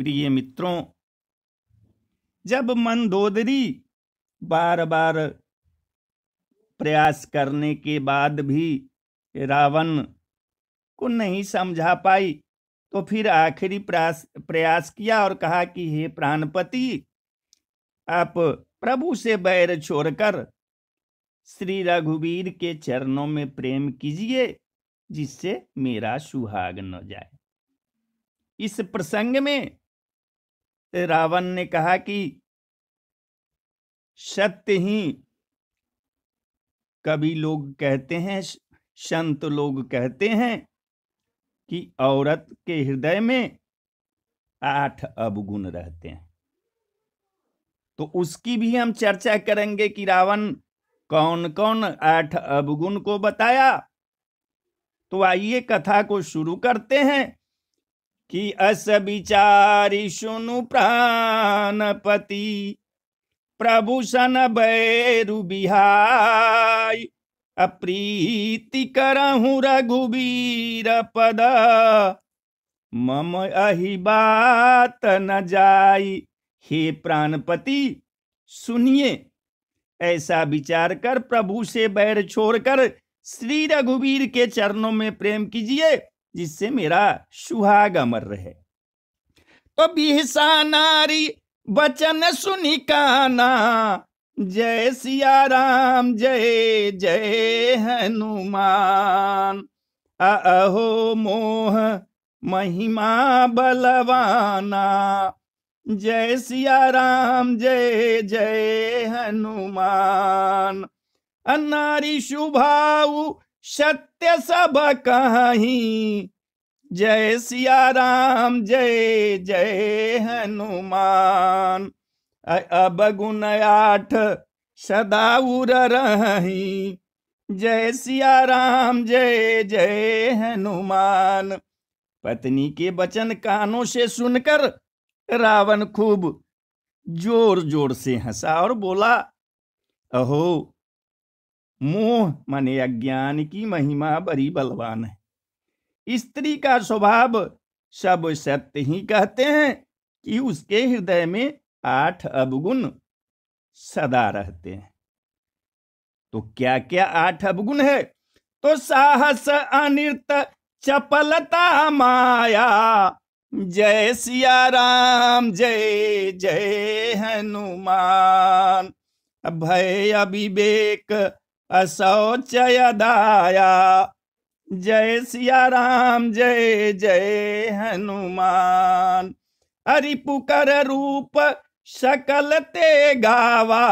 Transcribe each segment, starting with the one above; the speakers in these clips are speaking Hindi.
प्रिय मित्रों, जब मंदोदरी बार बार प्रयास करने के बाद भी रावण को नहीं समझा पाई तो फिर आखिरी प्रयास प्रयास किया और कहा कि, हे प्राणपति, आप प्रभु से बैर छोड़कर श्री रघुवीर के चरणों में प्रेम कीजिए, जिससे मेरा सुहाग न जाए। इस प्रसंग में रावण ने कहा कि सत्य ही कभी लोग कहते हैं संत लोग कहते हैं कि औरत के हृदय में आठ अवगुण रहते हैं। तो उसकी भी हम चर्चा करेंगे कि रावण कौन कौन आठ अवगुण को बताया। तो आइए कथा को शुरू करते हैं। कि अस विचारी सुनु प्राणपति, प्रभु सन बैरु बिहाई, अप्रीति करहु रघुबीर पद। मम अहि बात न जाई। हे प्राणपति, सुनिए। ऐसा विचार कर प्रभु से बैर छोड़कर श्री रघुवीर के चरणों में प्रेम कीजिए। जिससे मेरा सुहाग अमर रहे। तो बिहसा नारी, वचन सुनिकाना जय सिया राम, जय जय हनुमान। अहो मोह, महिमा बलवाना, जय सिया राम, जय जय हनुमान। अनारी शुभाऊ सत्य सब कहीं। जय सिया राम जय जय हनुमान। अब गुण आठ सदा उर रही। जय सिया राम जय जय हनुमान। पत्नी के वचन कानों से सुनकर रावण खूब ज़ोर ज़ोर से हंसा और बोला, अहो मोह माने अज्ञान की महिमा बड़ी बलवान है। स्त्री का स्वभाव सब सत्य ही कहते हैं कि उसके हृदय में आठ अवगुण सदा रहते हैं। तो क्या क्या आठ अवगुण है? तो साहस, अनिर्त, चपलता, माया, जय सिया राम, जय जय हनुमान, भय, अविवेक असौचय दाया जय सिया राम जय जय हनुमान। हरिपुकर रूप सकल ते गावा।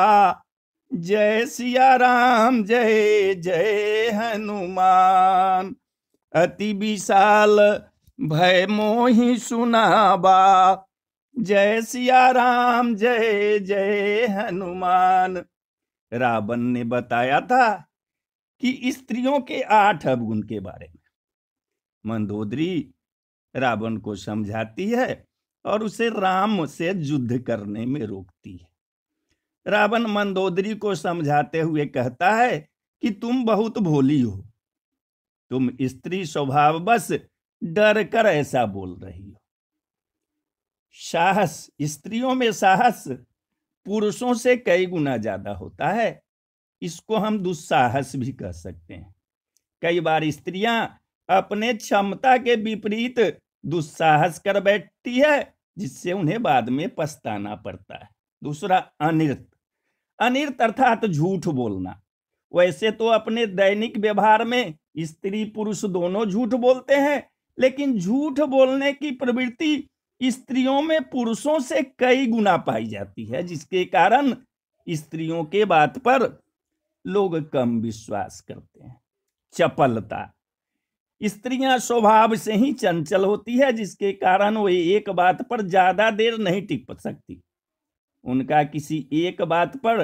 जय सिया राम जय जय हनुमान। अति विशाल भय मोहि सुनाबा जय सिया राम जय जय हनुमान। रावण ने बताया था कि स्त्रियों के आठ अवगुण के बारे में। मंदोदरी रावण को समझाती है और उसे राम से युद्ध करने में रोकती है। रावण मंदोदरी को समझाते हुए कहता है कि तुम बहुत भोली हो। तुम स्त्री स्वभाव बस डर कर ऐसा बोल रही हो। साहस, स्त्रियों में साहस पुरुषों से कई गुना ज़्यादा होता है। इसको हम दुस्साहस भी कह सकते हैं। कई बार स्त्रियाँ अपने क्षमता के विपरीत दुस्साहस कर बैठती है, जिससे उन्हें बाद में पछताना पड़ता है। दूसरा, अनिर्त। अनिर्त अर्थात झूठ बोलना। वैसे तो अपने दैनिक व्यवहार में स्त्री पुरुष दोनों झूठ बोलते हैं, लेकिन झूठ बोलने की प्रवृत्ति स्त्रियों में पुरुषों से कई गुना पाई जाती है, जिसके कारण स्त्रियों के बात पर लोग कम विश्वास करते हैं। चपलता। स्त्रियाँ स्वभाव से ही चंचल होती है, जिसके कारण वो एक बात पर ज़्यादा देर नहीं टिक सकती। उनका किसी एक बात पर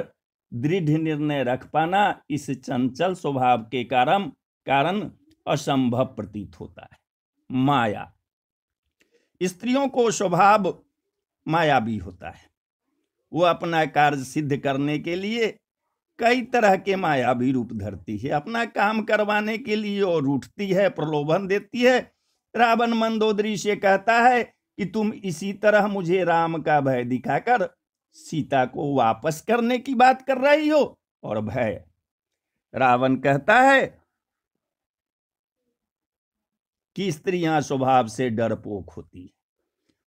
दृढ़ निर्णय रख पाना इस चंचल स्वभाव के कारण कारण असंभव प्रतीत होता है। माया। स्त्रियों को स्वभाव माया भी होता है। वो अपना कार्य सिद्ध करने के लिए कई तरह के मायावी रूप धरती है। अपना काम करवाने के लिए और उठती है, प्रलोभन देती है। रावण मंदोदरी से कहता है कि तुम इसी तरह मुझे राम का भय दिखाकर सीता को वापस करने की बात कर रही हो और भय। रावण कहता है कि स्त्रियाँ स्वभाव से डरपोक होती है।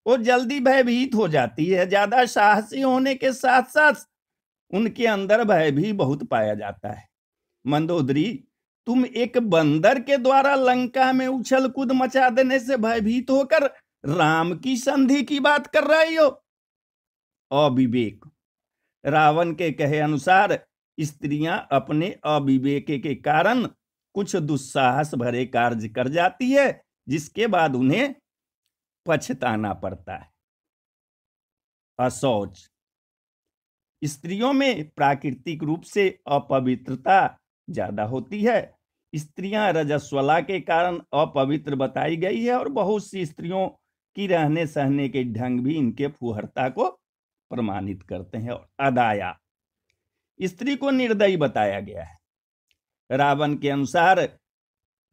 वो जल्दी भयभीत हो जाती है, ज़्यादा साहसी होने के साथ साथ उनके अंदर भय भी बहुत पाया जाता है। मंदोदरी, तुम एक बंदर के द्वारा लंका में उछल कूद मचा देने से भयभीत होकर राम की संधि की बात कर रही हो? अविवेक, रावण के कहे अनुसार स्त्रियाँ अपने अविवेक के कारण कुछ दुस्साहस भरे कार्य कर जाती है, जिसके बाद उन्हें पछताना पड़ता है। असौच। स्त्रियों में प्राकृतिक रूप से अपवित्रता ज़्यादा होती है। स्त्रियाँ रजस्वला के कारण अपवित्र बताई गई है और बहुत सी स्त्रियों की रहने सहने के ढंग भी इनके फुहरता को प्रमाणित करते हैं और अदाया। स्त्री को निर्दयी बताया गया है। रावण के अनुसार,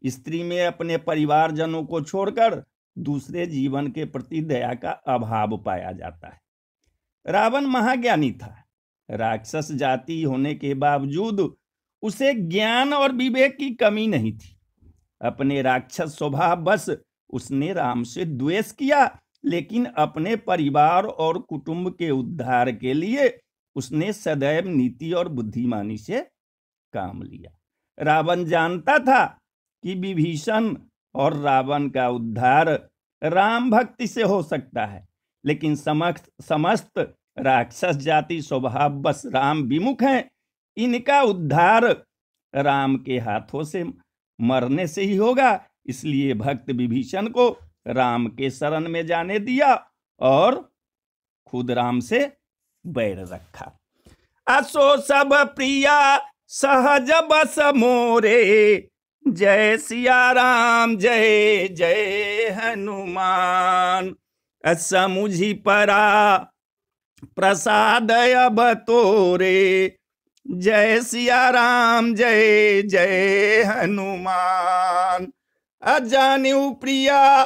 स्त्री में अपने परिवारजनों को छोड़कर दूसरे जीवन के प्रति दया का अभाव पाया जाता है। रावण महाज्ञानी था। राक्षस जाति होने के बावजूद उसे ज्ञान और विवेक की कमी नहीं थी। अपने राक्षस स्वभाव बस उसने राम से द्वेष किया, लेकिन अपने परिवार और कुटुंब के उद्धार के लिए उसने सदैव नीति और बुद्धिमानी से काम लिया। रावण जानता था कि विभीषण और रावण का उद्धार राम भक्ति से हो सकता है, लेकिन समस्त समस्त राक्षस जाति स्वभाव बस राम विमुख हैं। इनका उद्धार राम के हाथों से मरने से ही होगा, इसलिए भक्त विभीषण को राम के शरण में जाने दिया और खुद राम से बैर रखा। असो सब प्रिया सहज बस मोरे। जय सिया राम जय जय हनुमान। समुझी परा प्रसाद अब तोरे। जय सिया राम जय जय हनुमान। अजान्यू प्रिया,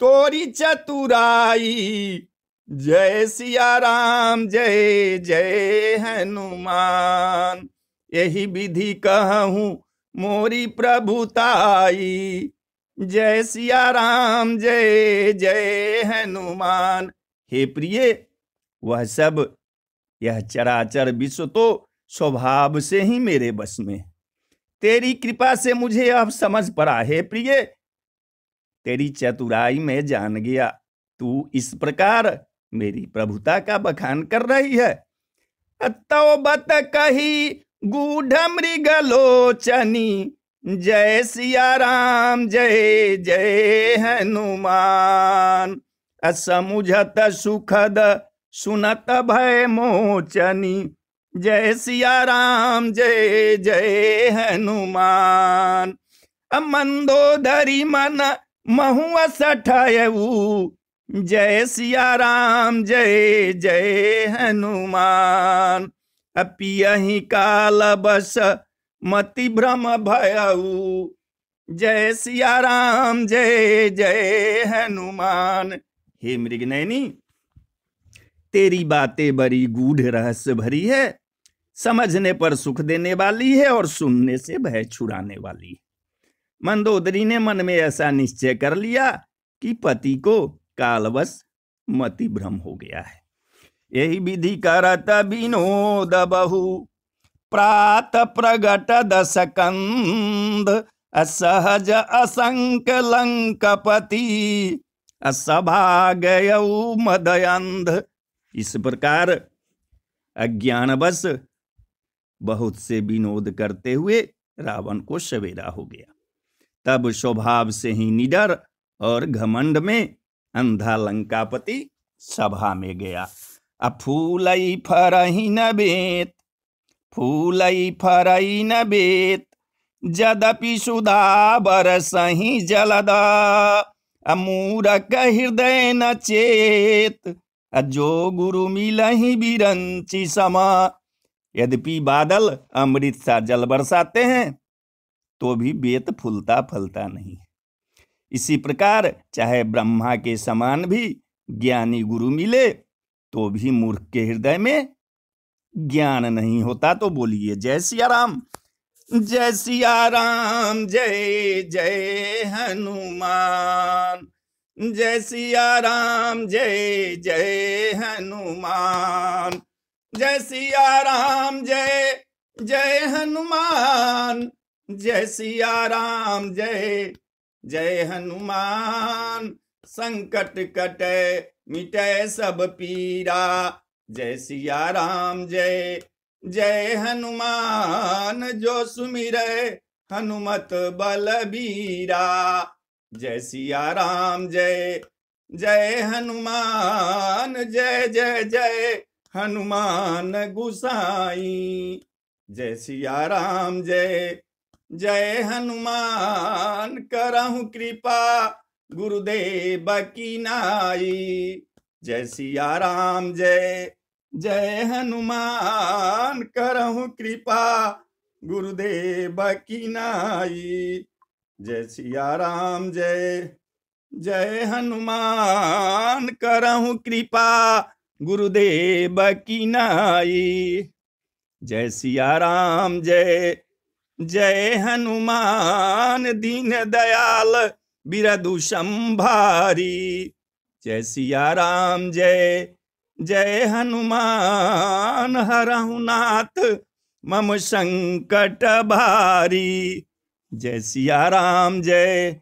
तोरी चतुराई। जय सिया राम जय जय हनुमान। यही विधि कहूँ, मोरी प्रभुताई जय सिया राम, जय जय हनुमान। हे प्रिय, वह सब, यह चराचर विश्व तो स्वभाव से ही मेरे बस में। तेरी कृपा से मुझे अब समझ पड़ा, हे प्रिय। तेरी चतुराई में जान गया, तू इस प्रकार मेरी प्रभुता का बखान कर रही है। तो बत कही गूढ़ मृगलोचनी जय सिया राम जय जय हनुमान। असमुझत सुखद, सुनत भय मोचनी, जय सिया राम जय जय हनुमान। मंदोदरी मन महुआ सठायऊ जय सिया राम जय जय हनुमान। अपियही काल बस मति भ्रम भयऊ। जय सिया राम जय जय हनुमान। हे मृगनैनी तेरी बातें बड़ी गूढ़ रहस्य भरी है, समझने पर सुख देने वाली है और सुनने से भय छुड़ाने वाली है। मंदोदरी ने मन में ऐसा निश्चय कर लिया कि पति को कालवश मति भ्रम हो गया है। यही विधि करत विनोद बहु। प्रात प्रगट दस कंद असहज असंक लंकपति असभा गय मदयंध इस प्रकार अज्ञानवश बहुत से विनोद करते हुए रावण को सवेरा हो गया। तब स्वभाव से ही निडर और घमंड में अंधा लंकापति सभा में गया। अफूलई फरही न बेत फूलई फरई न बेत, जदपि सुधा बरसही जलदा। अमूरक हृदय न चेत जो गुरु मिलही बिरंची समा। यद्यपि बादल अमृत सा जल बरसाते हैं तो भी बेत फूलता फलता नहीं। इसी प्रकार चाहे ब्रह्मा के समान भी ज्ञानी गुरु मिले तो भी मूर्ख के हृदय में ज्ञान नहीं होता तो बोलिए, जय सिया राम जय सिया राम जय जय हनुमान। जय सिया राम जय जय हनुमान। जय सिया राम जय जय हनुमान। जय सिया राम जय जय हनुमान। संकट कटे मिटे सब पीरा। जय सिया राम, जय जय हनुमान, जो सुमिरे हनुमत बलबीरा। जय सिया राम, जय जय हनुमान, जय जय जय हनुमान गुसाई। जय सिया राम, जय जय हनुमान, करहु कृपा। गुरुदेव की नाई। जय सिया राम, जय जय हनुमान, करहु कृपा, गुरुदेव की नाई। जय सिया राम, जय जय हनुमान, करहु कृपा, गुरुदेव की नाई। जय सिया राम, जय जय हनुमान, दीन दयाल बिरदु संभारी जय सिया राम, जय जय हनुमान हरहु नाथ, मम संकट भारी। जय सिया राम, जय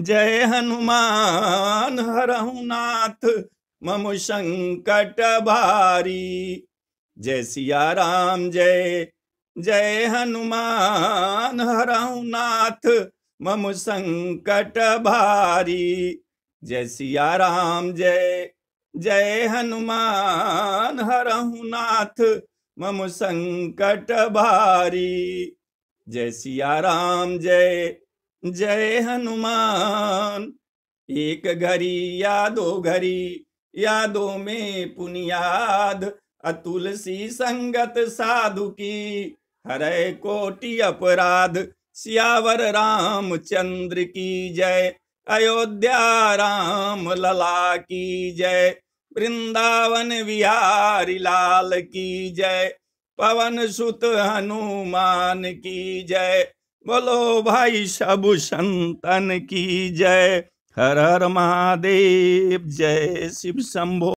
जय हनुमान हरहु नाथ, मम संकट भारी। जय सिया राम, जय जय हनुमान हरहु नाथ मम संकट भारी। जय सिया राम, जय जय हनुमान हरहु नाथ, मम संकट भारी। जय सिया राम, जय जय हनुमान, एक घड़ी या दो घड़ी, यादों में पुनियाद, अतुलसी संगत साधु की हरे कोटि अपराध सियावर राम चंद्र की जय, अयोध्या राम लला की जय, वृंदावन विहारी लाल की जय, पवन सुत हनुमान की जय, बोलो भाई सब संतन की जय, हर हर महादेव जय शिव शंभो।